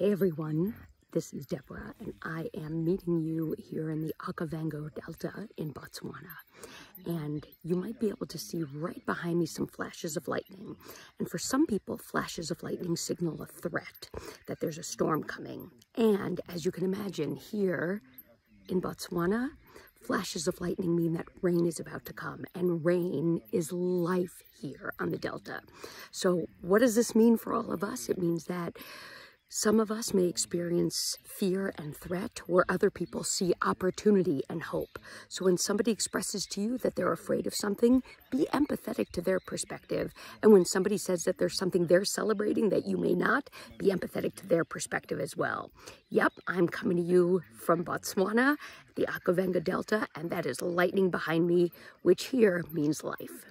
Hey everyone, this is Deborah, and I am meeting you here in the Okavango Delta in Botswana. And you might be able to see right behind me some flashes of lightning. And for some people, flashes of lightning signal a threat, that there's a storm coming. And as you can imagine, here in Botswana, flashes of lightning mean that rain is about to come, and rain is life here on the Delta. So what does this mean for all of us? It means that some of us may experience fear and threat, where other people see opportunity and hope. So when somebody expresses to you that they're afraid of something, be empathetic to their perspective. And when somebody says that there's something they're celebrating that you may not, be empathetic to their perspective as well. Yep, I'm coming to you from Botswana, the Okavango Delta, and that is lightning behind me, which here means life.